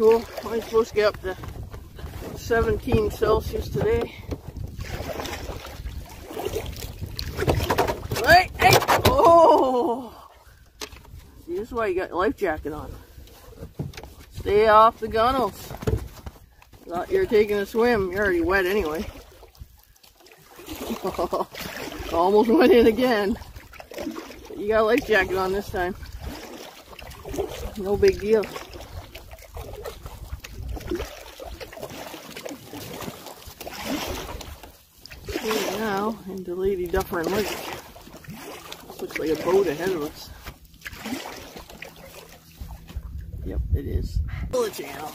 cool. Only supposed to get up to 17 Celsius today. Right, hey, oh! See, this is why you got your life jacket on. Stay off the gunnels. Thought you were taking a swim. You're already wet anyway. Almost went in again. You got a life jacket on this time. No big deal. Here now into Lady Dufferin Lake. Looks like a boat ahead of us. Yep, it is. Bullet channel.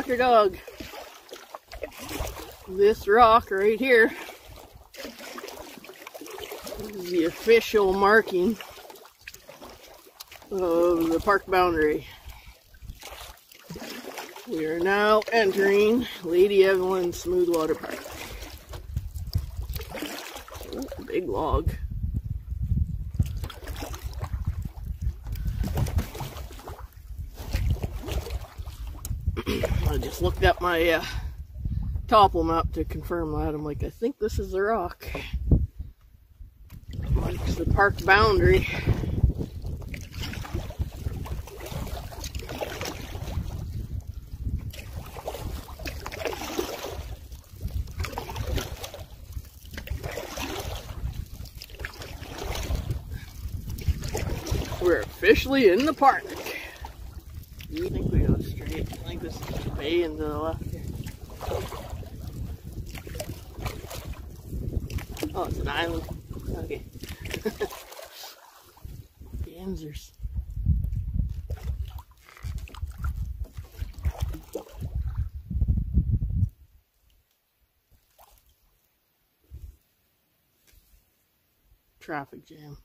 Tucker dog. This rock right here is the official marking of the park boundary. We are now entering Lady Evelyn Smoothwater Park. Oh, big log. I looked up my uh, topo map to confirm that. I'm like, I think this is the rock. Marks the park boundary. We're officially in the park. I think we go straight. I think to the left here. Oh, it's an island. Okay. Ganzers. Traffic jam.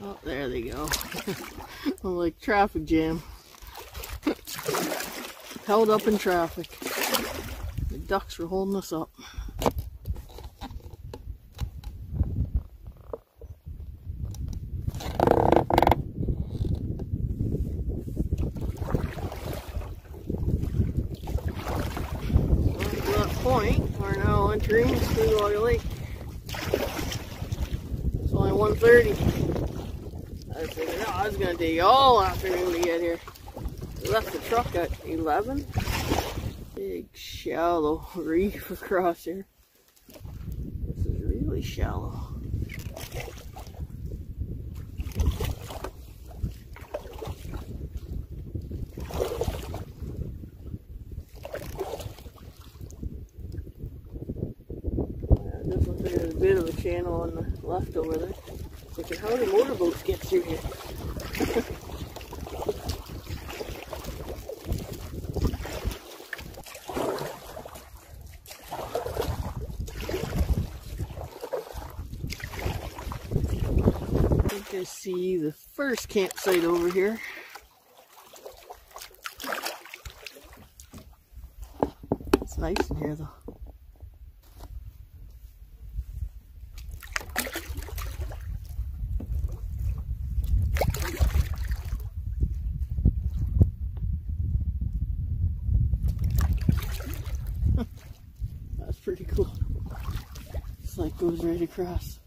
Oh, there they go. like traffic jam. Held up in traffic. The ducks were holding us up. Well, to that point, we're now entering Stillwater Lake. It's only 1.30. I figured out I was gonna take all afternoon to get here. We left the truck at 11. Big shallow reef across here. This is really shallow. There's a bit of a channel on the left over there. Look at how do motorboats get through here? I think I see the first campsite over here. It's nice in here though. That's pretty cool. It's like goes right across.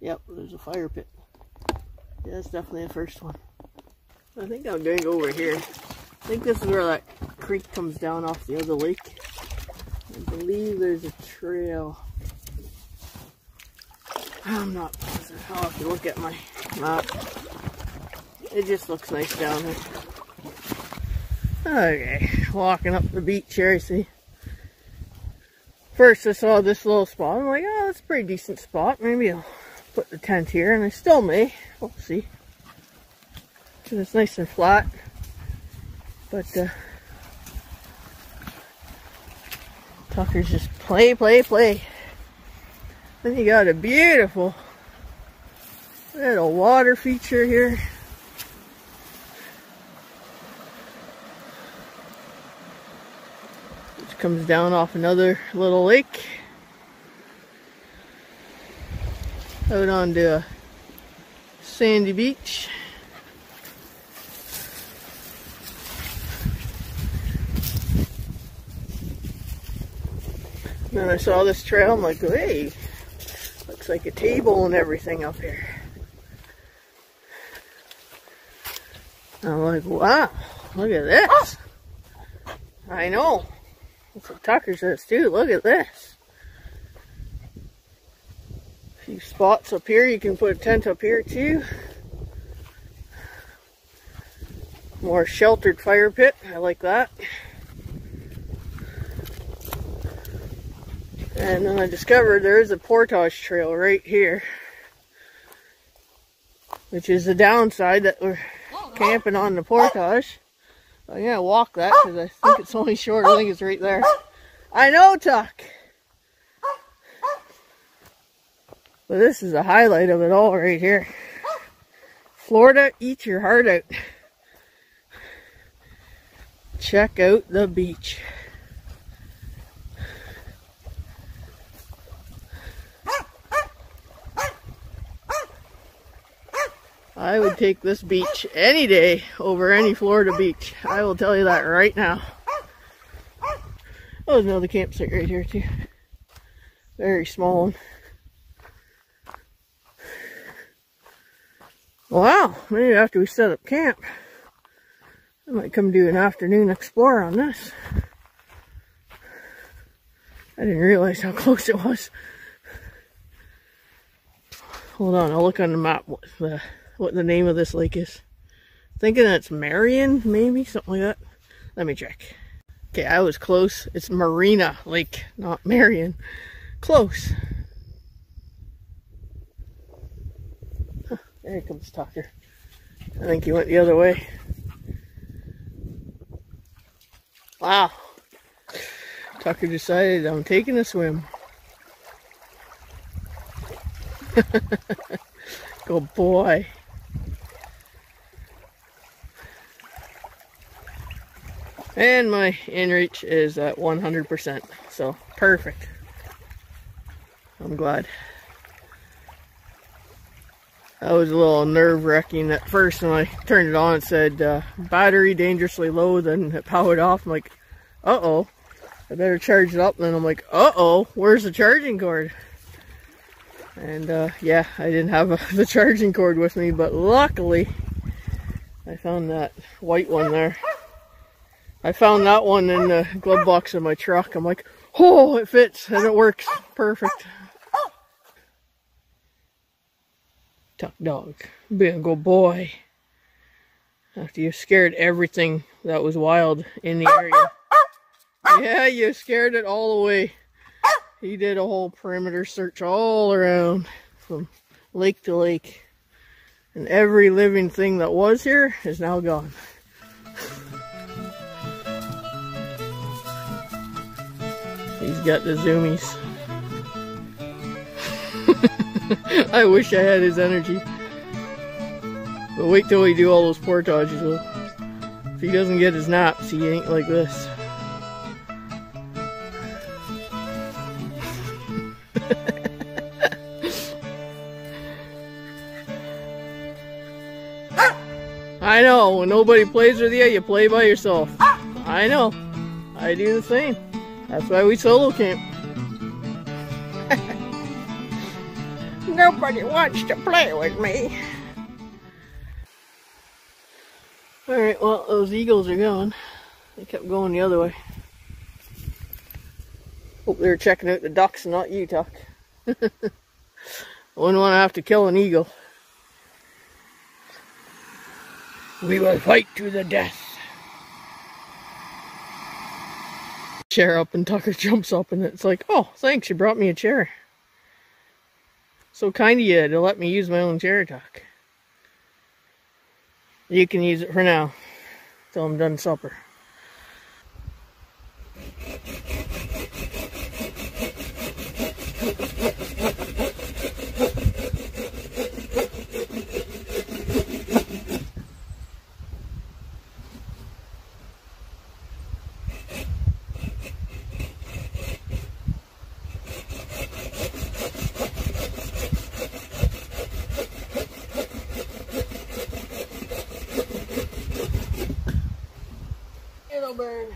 Yep, there's a fire pit. Yeah, that's definitely the first one. I think I'm gonna go over here. I think this is where that creek comes down off the other lake. I believe there's a trail. I'm not positive. I'll have to look at my map. It just looks nice down here. Okay, walking up the beach here, I see. First I saw this little spot. I'm like, oh, that's a pretty decent spot. Maybe I'll put the tent here, and I still may. We'll see. It's nice and flat. But, uh, Tucker's just play, play, play. Then you got a beautiful little water feature here. Which comes down off another little lake. Out onto a sandy beach. Then I saw this trail, I'm like, hey, looks like a table and everything up here. I'm like, wow, look at this. Ah! I know. That's what Tucker says too. Look at this. A few spots up here. You can put a tent up here too. More sheltered fire pit. I like that. And then I discovered there is a portage trail right here. Which is the downside that we're camping on the portage. I'm gonna walk that because I think it's only short. I think it's right there. I know, Tuck. But this is the highlight of it all right here. Florida, eat your heart out. Check out the beach. I would take this beach any day over any Florida beach. I will tell you that right now. Oh, there's another campsite right here too. Very small one. Wow, maybe after we set up camp, I might come do an afternoon explore on this. I didn't realize how close it was. Hold on, I'll look on the map what the what the name of this lake is. Thinking it's Marion, maybe, something like that. Let me check. Okay, I was close. It's Marina Lake, not Marion. Close. Huh, there comes Tucker. I think he went the other way. Wow. Tucker decided I'm taking a swim. Good boy. And my inReach is at 100%, so perfect. I'm glad. That was a little nerve-wracking at first when I turned it on. It said uh, battery dangerously low, then it powered off. I'm like, uh-oh, I better charge it up. And then I'm like, uh-oh, where's the charging cord? And uh, yeah, I didn't have a, the charging cord with me, but luckily I found that white one there. I found that one in the glove box of my truck. I'm like, oh, it fits and it works perfect. Tuck dog, being a good boy. After you scared everything that was wild in the area. Yeah, you scared it all away. He did a whole perimeter search all around from lake to lake. And every living thing that was here is now gone. He's got the zoomies. I wish I had his energy. But wait till we do all those portages. If he doesn't get his naps, he ain't like this. I know, when nobody plays with you, you play by yourself. I know. I do the same. That's why we solo camp. Nobody wants to play with me. Alright, well, those eagles are going. They kept going the other way. Hope they were checking out the ducks and not you, Tuck. Wouldn't want to have to kill an eagle. We will fight to the death. Chair up and Tucker jumps up and it's like, oh, thanks, you brought me a chair. So kind of you to let me use my own chair, Tuck. You can use it for now, till I'm done supper. It'll burn.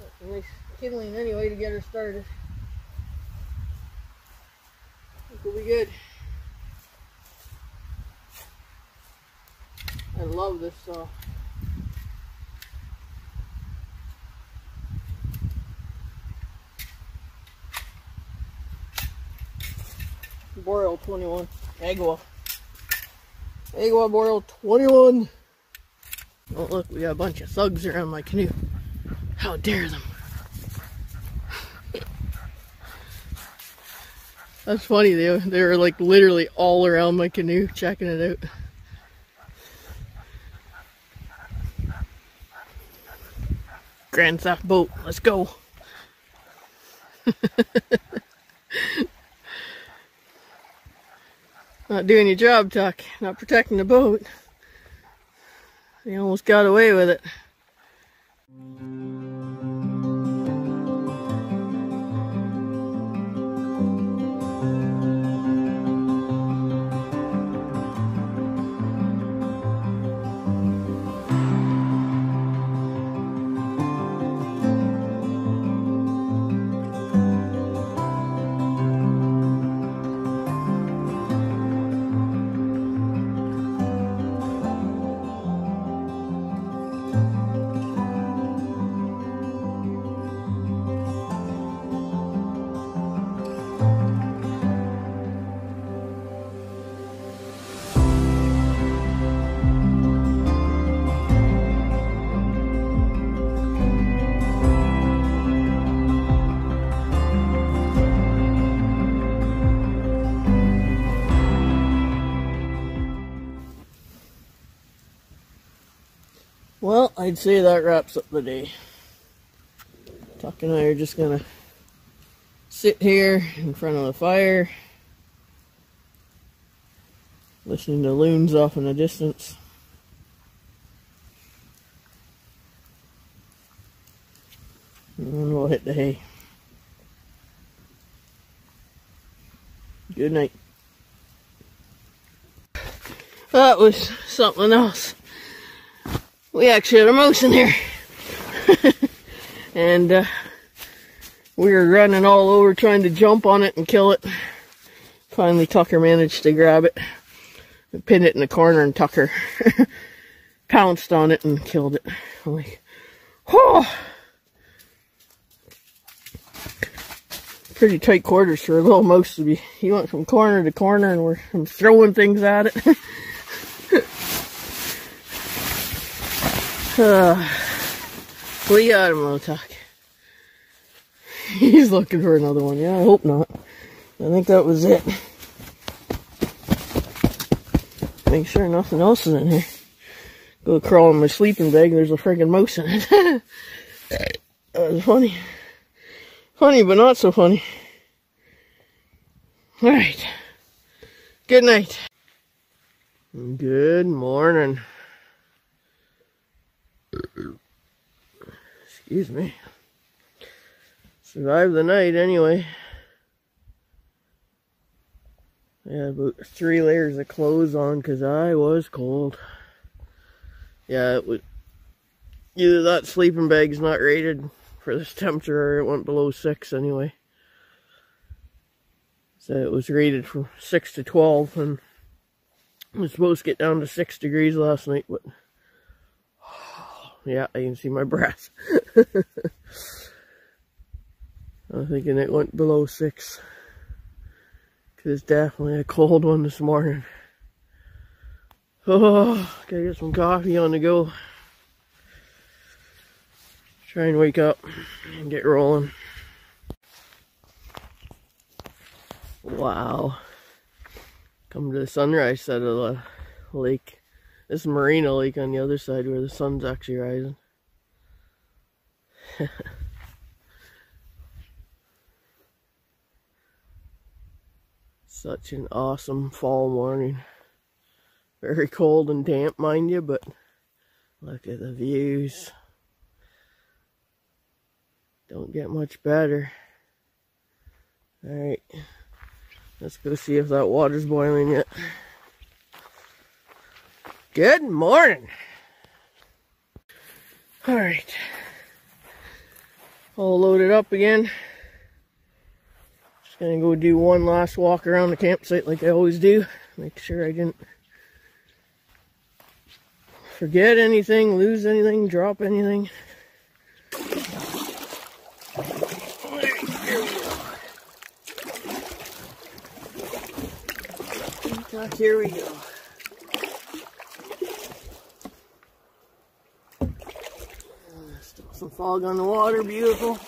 That's a nice kindling anyway to get her started. Think we'll be good. I love this saw. Boreal 21. Agawa. Agawa Boreal 21. Oh look, we got a bunch of thugs around my canoe. How dare them. That's funny, they, they were like literally all around my canoe checking it out. Grand Theft Boat, let's go. Not doing your job, Tuck. Not protecting the boat. You almost got away with it. I'd say that wraps up the day. Tuck and I are just gonna sit here in front of the fire, listening to loons off in the distance. And we'll hit the hay. Good night. That was something else we actually had a mouse in here. and uh, we were running all over trying to jump on it and kill it. Finally, Tucker managed to grab it pinned it in the corner, and Tucker pounced on it and killed it. I'm like, oh! Pretty tight quarters for a little mouse to be. He went from corner to corner, and we're I'm throwing things at it. We got him, Motok. He's looking for another one. Yeah, I hope not. I think that was it. Make sure nothing else is in here. Go crawl in my sleeping bag. There's a friggin' mouse in it. that was funny. Funny, but not so funny. Alright. Good night. Good morning. Excuse me. Survived the night anyway. I had about three layers of clothes on because I was cold. Yeah, it was either that sleeping bag's not rated for this temperature or it went below six anyway. So it was rated from six to 12 and it was supposed to get down to six degrees last night, but yeah, I can see my breath. I'm thinking it went below six. Cause it's definitely a cold one this morning. Oh, gotta get some coffee on the go. Try and wake up and get rolling. Wow. Come to the sunrise side of the lake. This Marina Lake on the other side where the sun's actually rising. Such an awesome fall morning. Very cold and damp, mind you, but look at the views. Don't get much better. Alright, let's go see if that water's boiling yet. Good morning. Alright, all loaded up again. Just gonna go do one last walk around the campsite like I always do. Make sure I didn't forget anything, lose anything, drop anything. Here we go. Still some fog on the water, beautiful.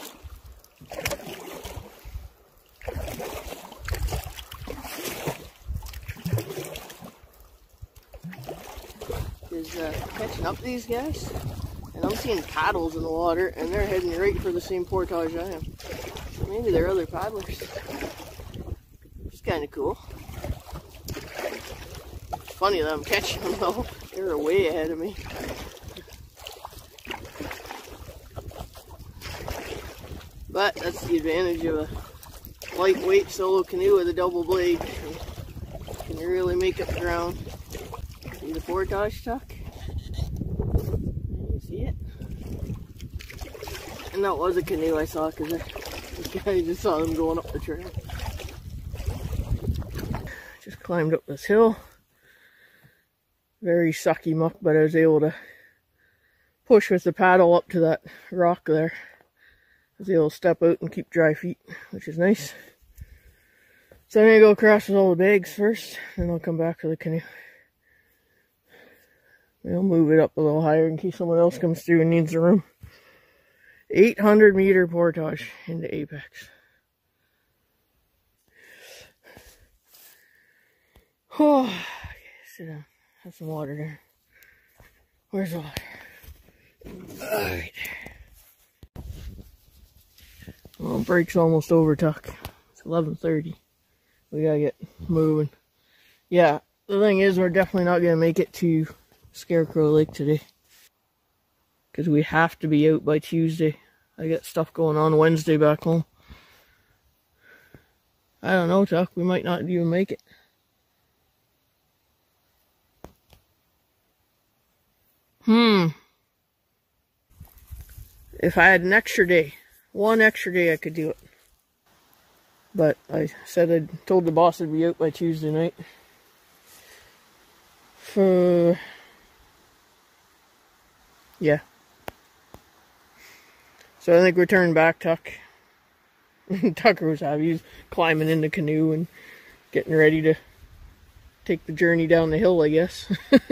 Is uh, catching up these guys, and I'm seeing paddles in the water, and they're heading right for the same portage I am. Maybe they're other paddlers. It's kind of cool funny that I'm catching them though. They're way ahead of me. But that's the advantage of a lightweight solo canoe with a double blade. Can you really make up ground? The portage tuck? You see it? And that was a canoe I saw because I, I just saw them going up the trail. Just climbed up this hill very sucky muck, but I was able to push with the paddle up to that rock there. Able step out and keep dry feet, which is nice. So I'm gonna go across with all the bags first, and I'll come back to the canoe. We'll move it up a little higher in case someone else comes through and needs the room. 800 meter portage into Apex. Oh, okay, sit down. Have some water there. Where's the water? Alright. Well, break's almost over, Tuck. It's 11.30. We gotta get moving. Yeah, the thing is, we're definitely not gonna make it to Scarecrow Lake today. Because we have to be out by Tuesday. I got stuff going on Wednesday back home. I don't know, Tuck. We might not even make it. Hmm. If I had an extra day, one extra day, I could do it. But I said I told the boss I'd be out by Tuesday night. For yeah. So I think we're turning back, Tuck. Tucker was happy. He was climbing in the canoe and getting ready to take the journey down the hill, I guess.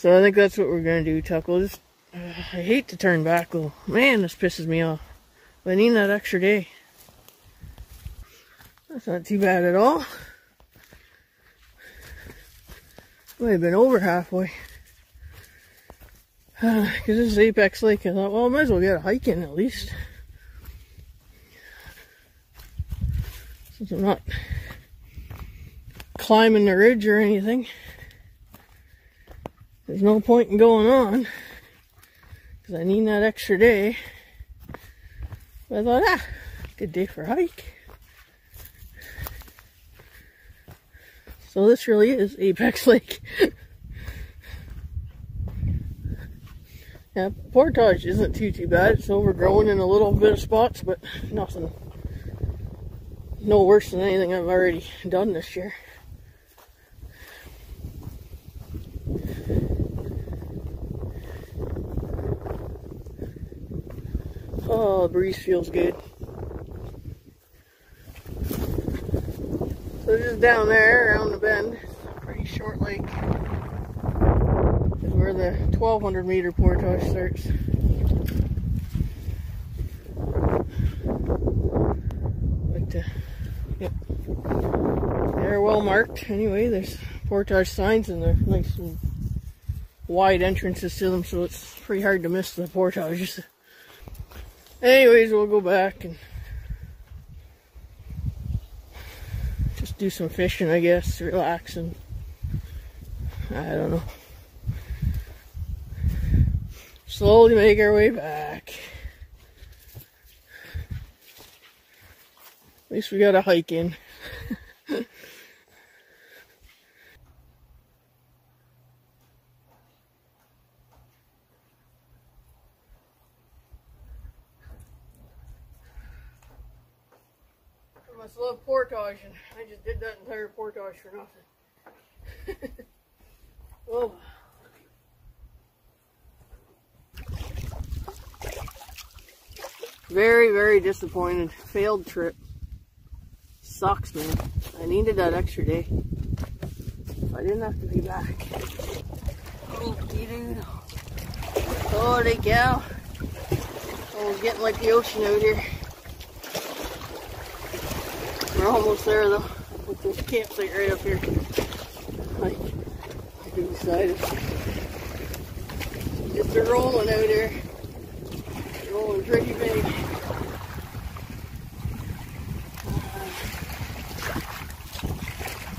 So I think that's what we're gonna do, Tuck. We'll just, uh, I hate to turn back. Well, man, this pisses me off. But I need that extra day. That's not too bad at all. Might have been over halfway. Because uh, this is Apex Lake. I thought, well, I might as well get a hike in at least. Since I'm not climbing the ridge or anything. There's no point in going on because I need that extra day. But I thought, ah, good day for a hike. So this really is Apex Lake. yeah, portage isn't too, too bad. It's overgrown in a little bit of spots, but nothing, no worse than anything I've already done this year. Oh, the breeze feels good. So just down there around the bend, Pretty Short Lake is where the 1200 meter portage starts. But, uh, yep. They're well marked anyway. There's portage signs and they're nice and wide entrances to them, so it's pretty hard to miss the portages. Anyways, we'll go back and just do some fishing, I guess, relax and I don't know. Slowly make our way back. At least we got a hike in. love portage, and I just did that entire portage for nothing. oh. Very, very disappointed. Failed trip. Sucks, man. I needed that extra day. I didn't have to be back. Holy cow. Oh, it's getting like the ocean out here. We're almost there though, with this campsite right up here. Like, I can decide Just a rolling out here. Rolling pretty big. Uh,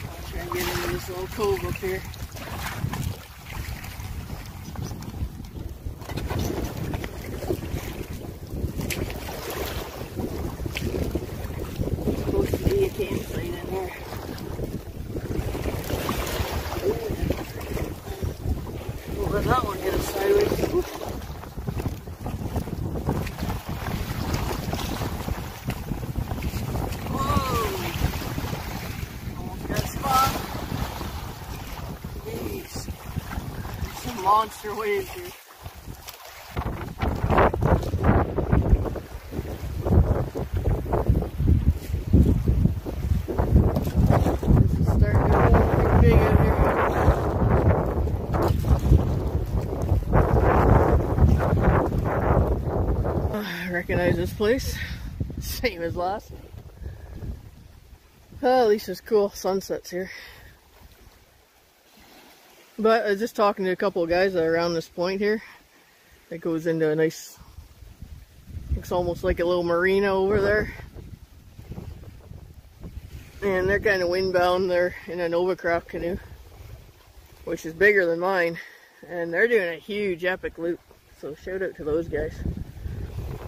I'll try and get into this little cove up here. supposed to be a campsite in here. We'll let that one hit us sideways. Oop. Whoa! Almost got a spot. Jeez. Some monster waves here. This is starting to get pretty big out here. I recognize this place. Same as last. Oh, at least there's cool sunsets here. But I was just talking to a couple of guys that around this point here. It goes into a nice, looks almost like a little marina over there. And they're kind of windbound. They're in a Novacraft canoe, which is bigger than mine. And they're doing a huge epic loop. So shout out to those guys.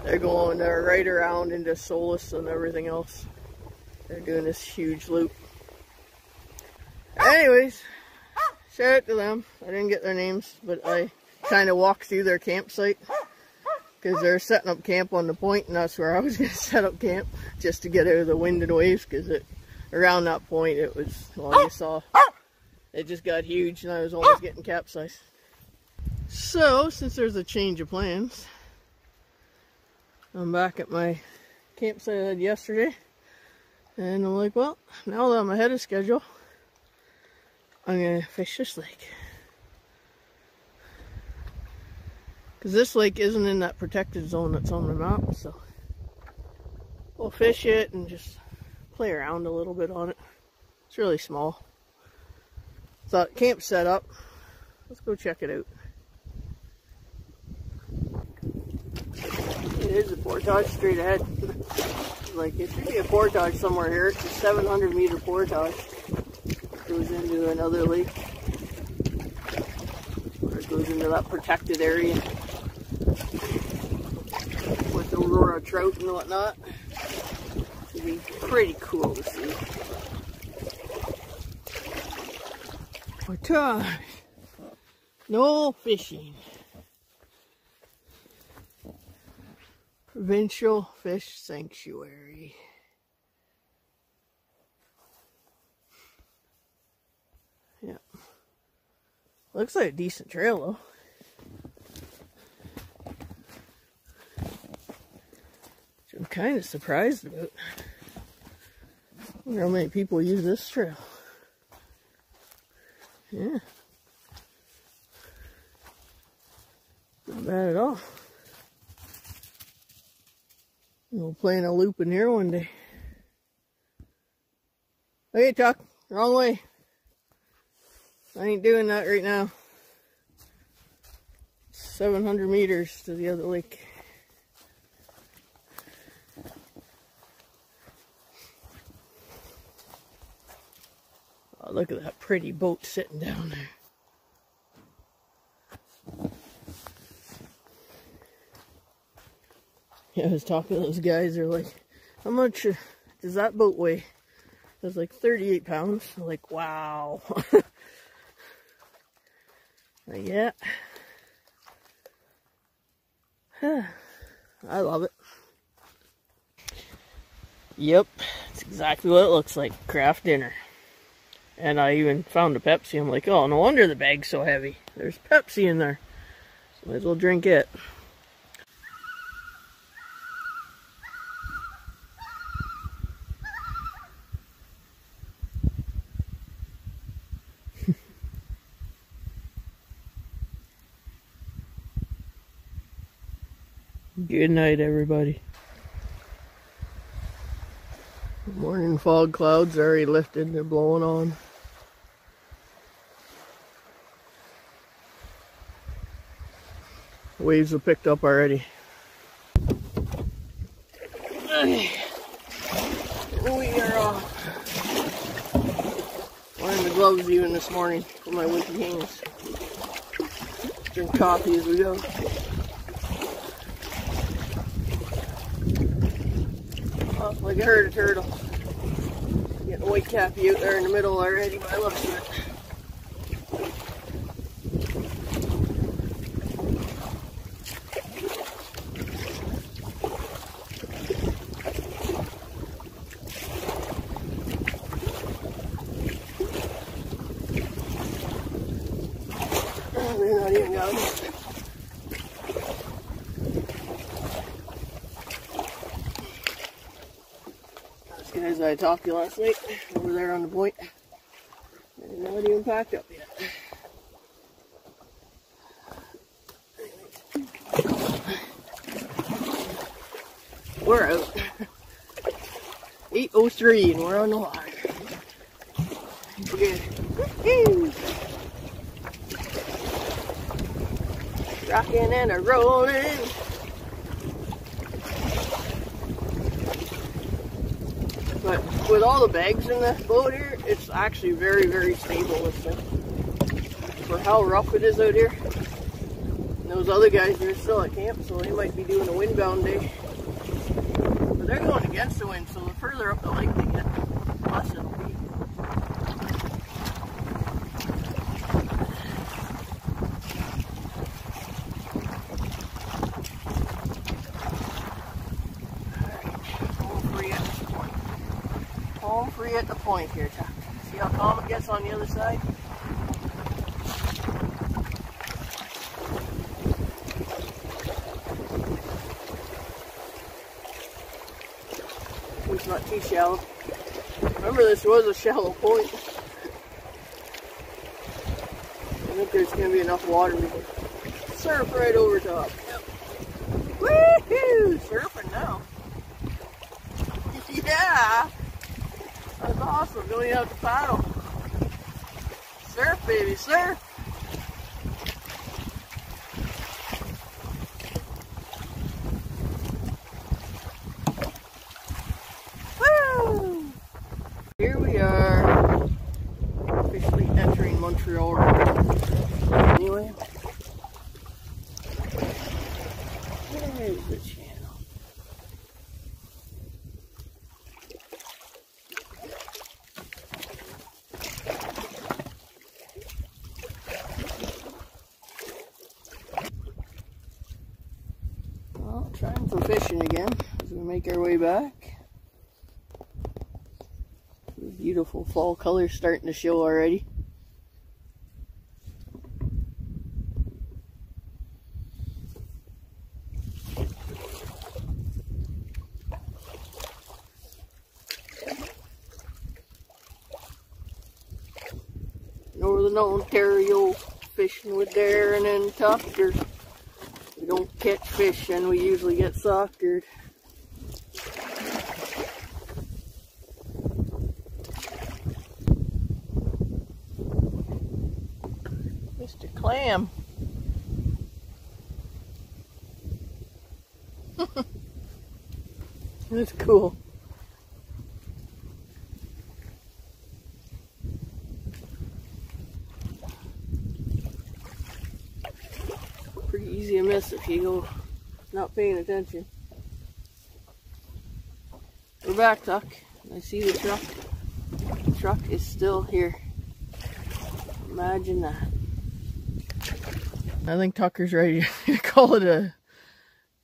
They're going there right around into Solace and everything else. They're doing this huge loop. Anyways, shout out to them. I didn't get their names, but I kind of walked through their campsite because they're setting up camp on the point, and that's where I was going to set up camp just to get out of the wind and waves because it around that point it was well you saw it just got huge and I was almost getting capsized. So since there's a change of plans, I'm back at my campsite I had yesterday. And I'm like, well, now that I'm ahead of schedule, I'm going to fish this lake. Because this lake isn't in that protected zone that's on the map, so we'll fish it and just play around a little bit on it. It's really small. Thought camp set up. Let's go check it out. It is a portage straight ahead. like it should be a portage somewhere here. It's a 700 meter portage. Goes into another lake. Or it goes into that protected area. With aurora trout and whatnot. Should be pretty cool to see. Portage. No fishing. Provincial Fish Sanctuary. Looks like a decent trail though. Which I'm kind of surprised about. I wonder how many people use this trail. Yeah. Not bad at all. We'll play in a loop in here one day. Hey Chuck, wrong way. I ain't doing that right now. 700 meters to the other lake. Oh, look at that pretty boat sitting down there. Yeah, I was talking to those guys. They're like, how much does that boat weigh? It was like 38 pounds. I'm like, wow. yeah. I love it. Yep, it's exactly what it looks like. Kraft dinner. And I even found a Pepsi. I'm like, oh, no wonder the bag's so heavy. There's Pepsi in there. So might as well drink it. Good night, everybody. Morning fog clouds already lifted, they're blowing on. Waves have picked up already. We are uh, wearing the gloves even this morning for my winter hands. Drink coffee as we go. Like a turtle. Getting a white cappy out there in the middle already, but I love seeing it. Oh, they're not even going. Those guys I talked to last night over there on the point, they're not even packed up yet. We're out. 8.03 and we're on the water. Woo-hoo. Rocking and a rolling. But with all the bags in the boat here, it's actually very, very stable. For how rough it is out here. And those other guys are still at camp, so they might be doing a windbound day. But they're going against the wind, so the further up the lake they get, less it'll be. Home free at this point. Home free at the point here, See how calm it gets on the other side? It's not too shallow. Remember, this was a shallow point. I think there's going to be enough water to surf right over top. Yep. Woohoo! Surfing now. yeah! That's awesome. Even have to paddle. Surf, baby, surf. Woo! Here we are, officially entering Montreal. Anyway, there's the channel. Well, trying for fishing again as we make our way back. Beautiful fall colors starting to show already. Northern Ontario fishing with Darren and Tucker. We don't catch fish and we usually get suckered. Clam. That's cool. Pretty easy to miss if you go not paying attention. We're back, Tuck. I see the truck. The truck is still here. Imagine that. I think Tucker's ready to call it a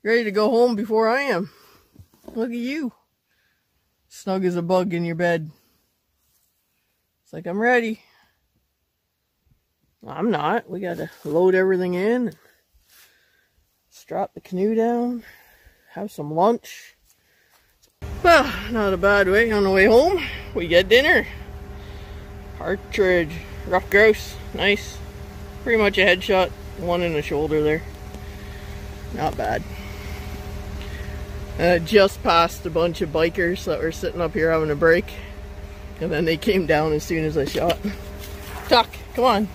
ready to go home before I am. Look at you. Snug as a bug in your bed. It's like I'm ready. I'm not. We gotta load everything in. Strap the canoe down. Have some lunch. Well, not a bad way. On the way home, we get dinner. Partridge. Rough grouse. Nice. Pretty much a headshot. One in the shoulder there. Not bad. Uh, just passed a bunch of bikers that were sitting up here having a break. And then they came down as soon as I shot. Tuck, come on.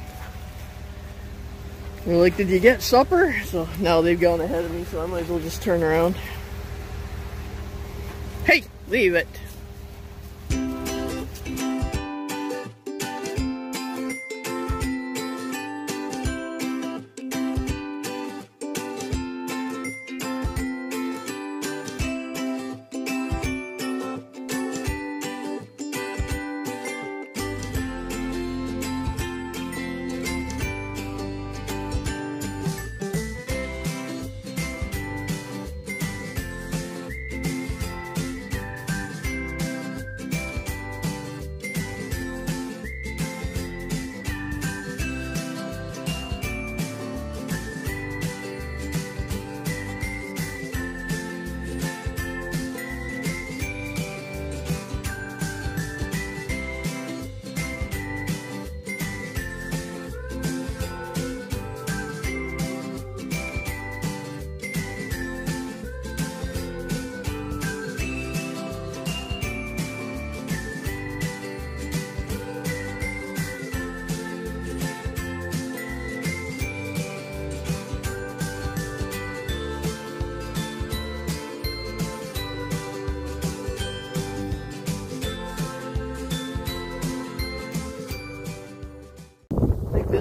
They're like, did you get supper? So now they've gone ahead of me, so I might as well just turn around. Hey, leave it.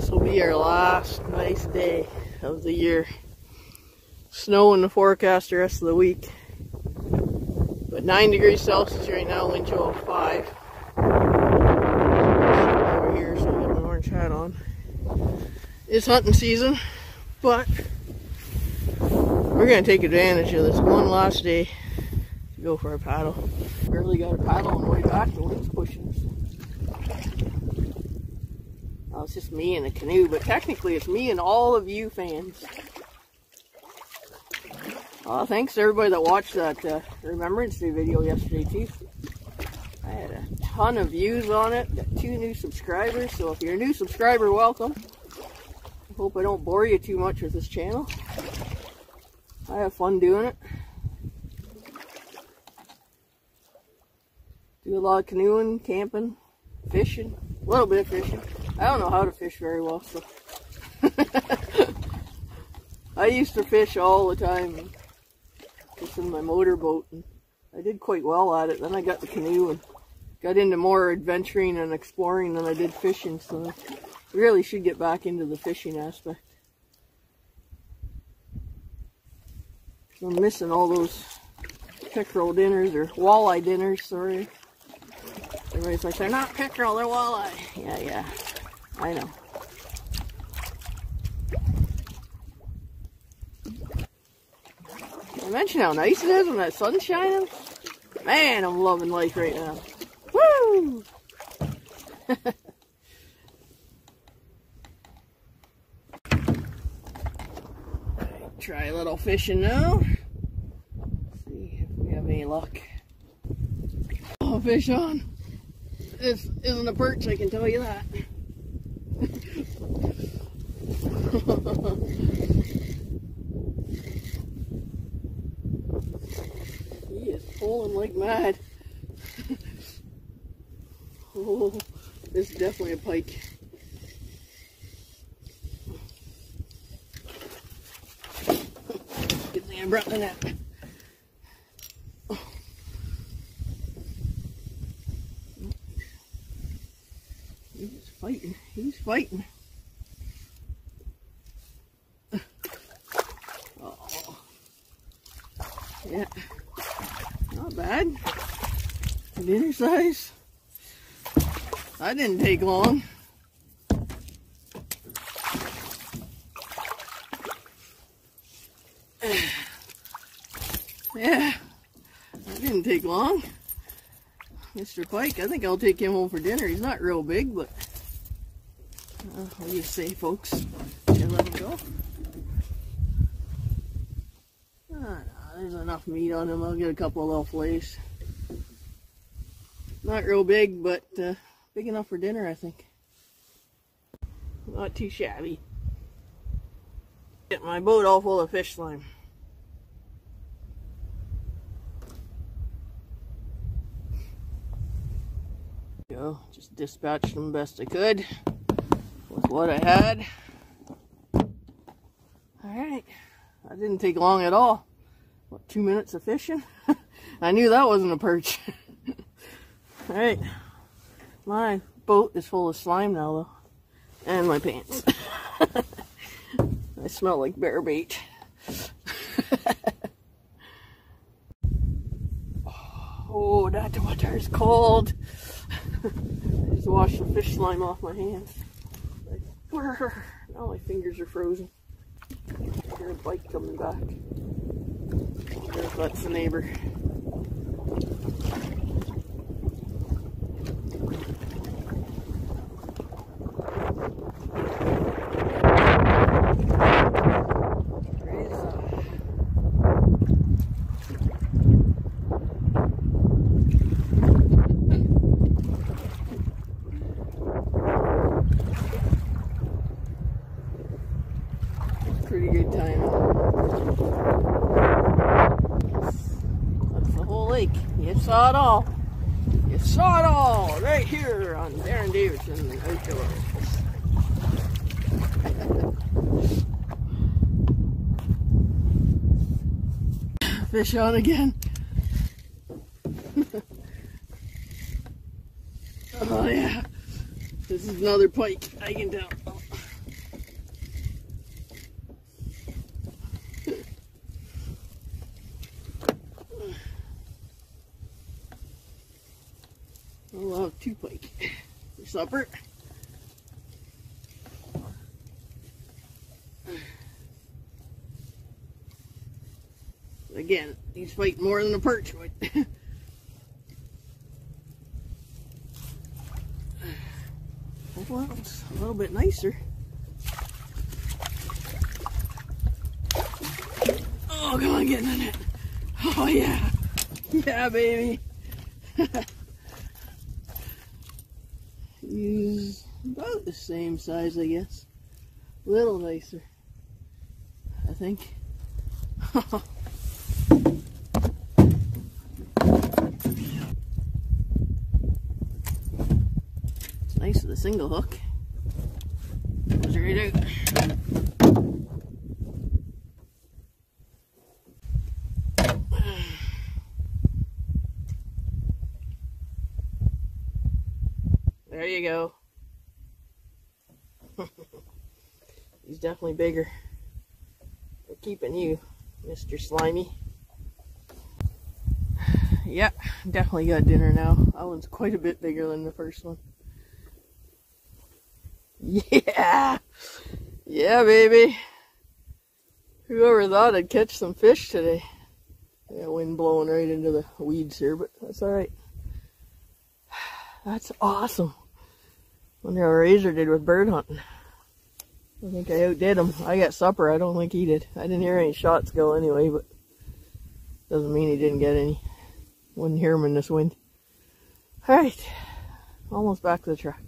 This will be our last nice day of the year. Snow in the forecast the rest of the week. But 9 degrees Celsius right now, wind chill of 5. Over here, so I got my orange hat on. It's hunting season, but we're going to take advantage of this one last day to go for a paddle. Barely got a paddle on the way back, the wind's pushing us. Well, it's just me and the canoe, but technically it's me and all of you fans. Oh, thanks to everybody that watched that uh, Remembrance Day video yesterday too. I had a ton of views on it, got two new subscribers, so if you're a new subscriber, welcome. I hope I don't bore you too much with this channel. I have fun doing it. Do a lot of canoeing, camping, fishing, a little bit of fishing. I don't know how to fish very well, so. I used to fish all the time, just in my motorboat, and I did quite well at it. Then I got the canoe and got into more adventuring and exploring than I did fishing, so I really should get back into the fishing aspect. I'm missing all those pickerel dinners, or walleye dinners, sorry. Everybody's like, they're not pickerel, they're walleye. Yeah, yeah. I know. I mentioned how nice it is when that sun's shining. Man, I'm loving life right now. Woo! Try a little fishing now. See if we have any luck. Oh, fish on. This isn't a perch, I can tell you that. He is pulling like mad. oh, this is definitely a pike. Good thing I brought the net. He's fighting. He's fighting. Oh. Yeah. Not bad. Size. That didn't take long. Yeah. That didn't take long. Mr. Pike, I think I'll take him home for dinner. He's not real big, but uh, what do you say, folks? Should I let him go? Ah, no, there's enough meat on him. I'll get a couple of little fillets. Not real big, but uh, big enough for dinner, I think. Not too shabby. Get my boat all full of fish slime. Go, just dispatched them best I could with what I had. Alright, that didn't take long at all. What, two minutes of fishing? I knew that wasn't a perch. Alright, my boat is full of slime now though. And my pants. I smell like bear bait. oh, that water is cold. I just washed the fish slime off my hands. Now my fingers are frozen. I hear a bike coming back. That's the neighbor. pretty good timing. That's the whole lake. You saw it all. You saw it all right here on Darren Davidson Outdoors. Fish on again. oh yeah. This is another pike, I can tell. I'll have two pike for supper. Again, he's fighting more than a perch would. well, it's a little bit nicer. Oh, come on, get in it. Oh, yeah. Yeah, baby. He's about the same size, I guess. A little nicer, I think. it's nice with a single hook. Goes right out. There you go. He's definitely bigger. We're keeping you, Mr. Slimy. Yeah, definitely got dinner now. That one's quite a bit bigger than the first one. Yeah! Yeah, baby! Whoever thought I'd catch some fish today. Yeah, wind blowing right into the weeds here, but that's alright. That's awesome. Wonder how Razor did with bird hunting. I think I outdid him. I got supper. I don't think he did. I didn't hear any shots go anyway, but doesn't mean he didn't get any. Wouldn't hear him in this wind. Alright. Almost back to the truck.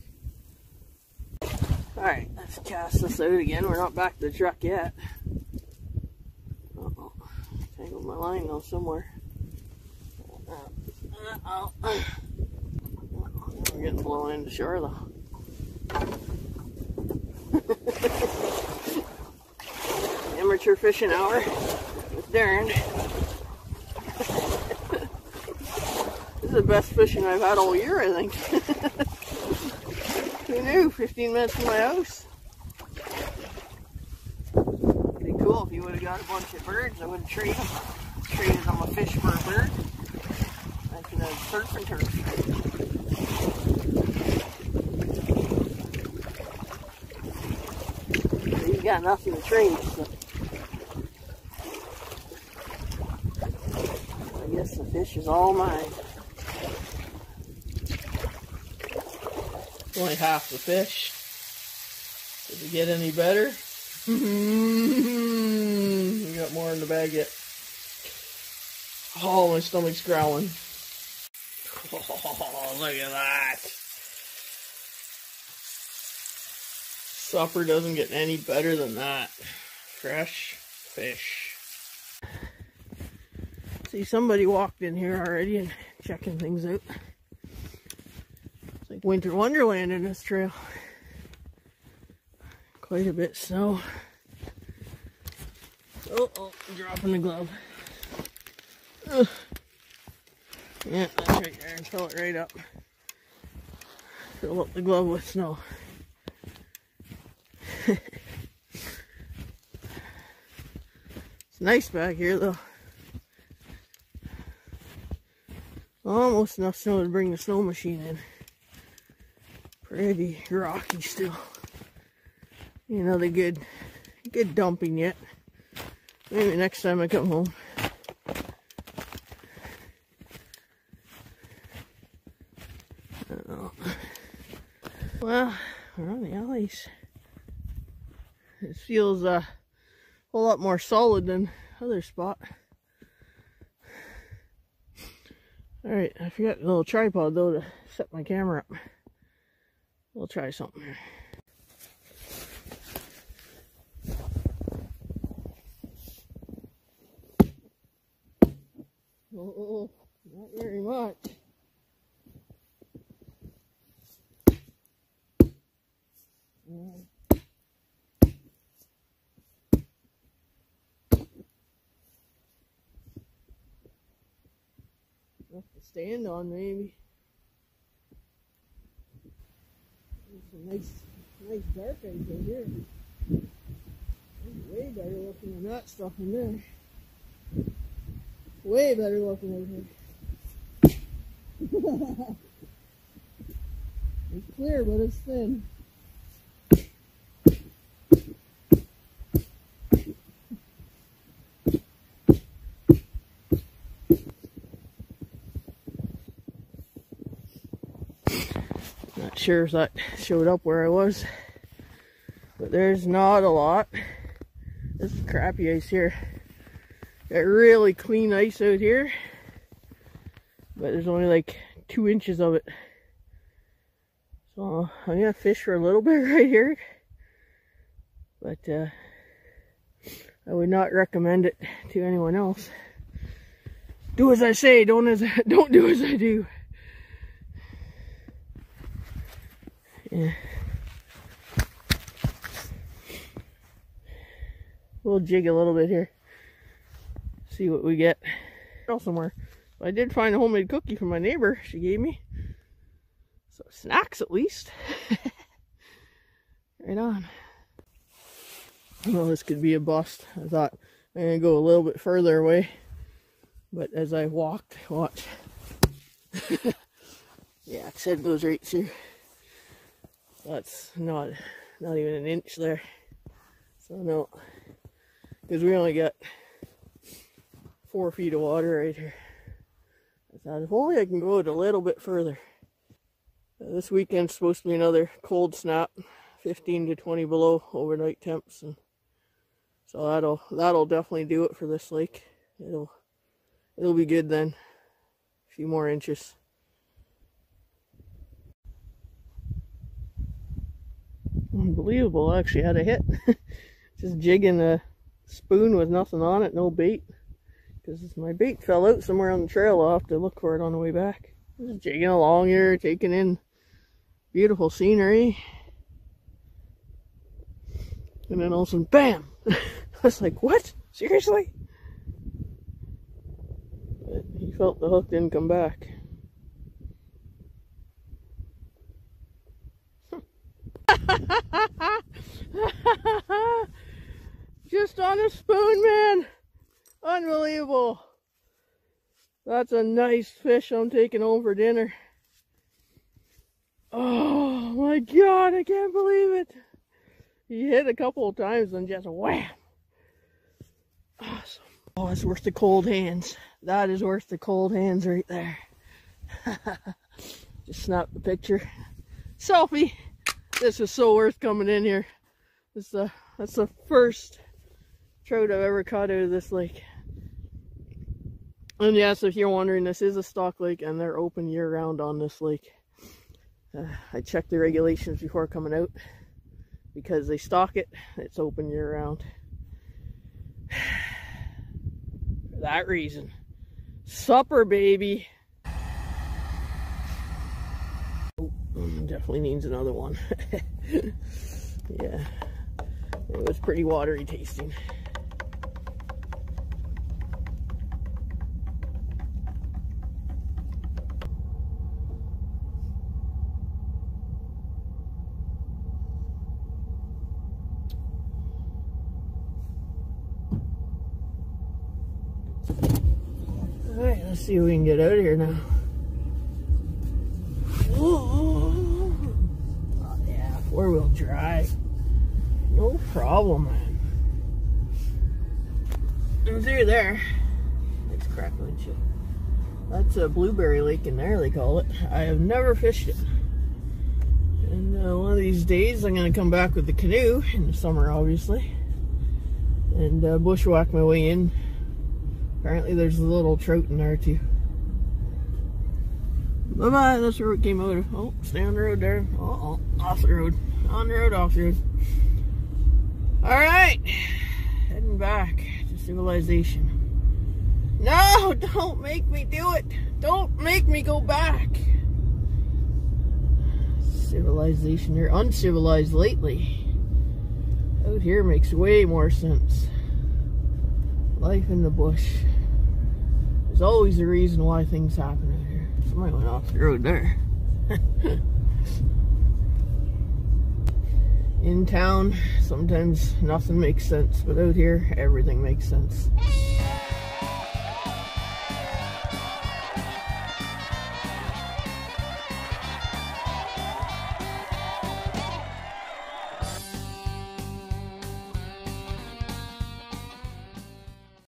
Alright, let's cast this out again. We're not back to the truck yet. Uh oh. Tangled my line though somewhere. Uh oh. We're getting blown into shore though. Amateur fishing hour with Darren. this is the best fishing I've had all year, I think. Who knew? 15 minutes from my house. Pretty cool if you would have got a bunch of birds. I would have traded them. Traded them a fish for a bird. I could uh, have surf and turf. Got nothing to trade, so. I guess the fish is all mine. Only half the fish. Did it get any better? we got more in the bag yet. Oh, my stomach's growling. Oh, look at that. Supper doesn't get any better than that. Fresh fish. See, somebody walked in here already and checking things out. It's like winter wonderland in this trail. Quite a bit snow. Oh, oh, dropping the glove. Ugh. Yeah, that's right there. Fill it right up. Fill up the glove with snow. it's nice back here though. Almost enough snow to bring the snow machine in. Pretty rocky still. Another good, good dumping yet. Maybe next time I come home. Well, we're on the alleys. It feels uh, a whole lot more solid than other spot. Alright, I forgot a little tripod though to set my camera up. We'll try something here. Oh, not very much. Enough to stand on, maybe. There's some nice, nice dark in here. Way better looking than that stuff in there. Way better looking over here. it's clear, but it's thin. That showed up where I was, but there's not a lot. This is crappy ice here. Got really clean ice out here, but there's only like two inches of it. So I'm gonna fish for a little bit right here, but uh, I would not recommend it to anyone else. Do as I say, don't as don't do as I do. We'll jig a little bit here. See what we get. Somewhere. I did find a homemade cookie from my neighbor she gave me. So snacks at least. right on. Well, this could be a bust. I thought I'm gonna go a little bit further away. But as I walked, watch. yeah, it said goes right through. That's not not even an inch there. So no. Because we only got four feet of water right here. I thought if only I can go it a little bit further. Uh, this weekend's supposed to be another cold snap, 15 to 20 below overnight temps, and so that'll that'll definitely do it for this lake. It'll it'll be good then. A few more inches. Unbelievable, I actually had a hit. Just jigging a spoon with nothing on it, no bait. Because my bait fell out somewhere on the trail. I'll have to look for it on the way back. Just jigging along here, taking in beautiful scenery. And then all of a sudden, bam! I was like, what? Seriously? But he felt the hook didn't come back. Just on a spoon, man. Unbelievable. That's a nice fish I'm taking home for dinner. Oh my god, I can't believe it. He hit a couple of times and just wham. Awesome. Oh, it's worth the cold hands. That is worth the cold hands right there. just snap the picture. Selfie. This is so worth coming in here. This uh, that's the first trout I've ever caught out of this lake. And yes, if you're wondering, this is a stock lake and they're open year round on this lake. Uh, I checked the regulations before coming out because they stock it, it's open year round. For that reason. Supper, baby. Oh, definitely needs another one. yeah, it was pretty watery tasting. Alright, let's see if we can get out of here now. Four wheel drive. No problem, man. And through there, it's crackling. That's a blueberry lake in there, they call it. I have never fished it. And uh, one of these days, I'm going to come back with the canoe, in the summer, obviously, and uh, bushwhack my way in Apparently there's a little trout in there too. Bye bye, that's where it came out of. Oh, stay on the road there. Uh oh, off the road. On road, off road. Alright, heading back to civilization. No, don't make me do it. Don't make me go back. Civilization, you're uncivilized lately. Out here makes way more sense. Life in the bush. There's always a reason why things happen out here. Somebody went off the road there. in town, sometimes nothing makes sense, but out here, everything makes sense.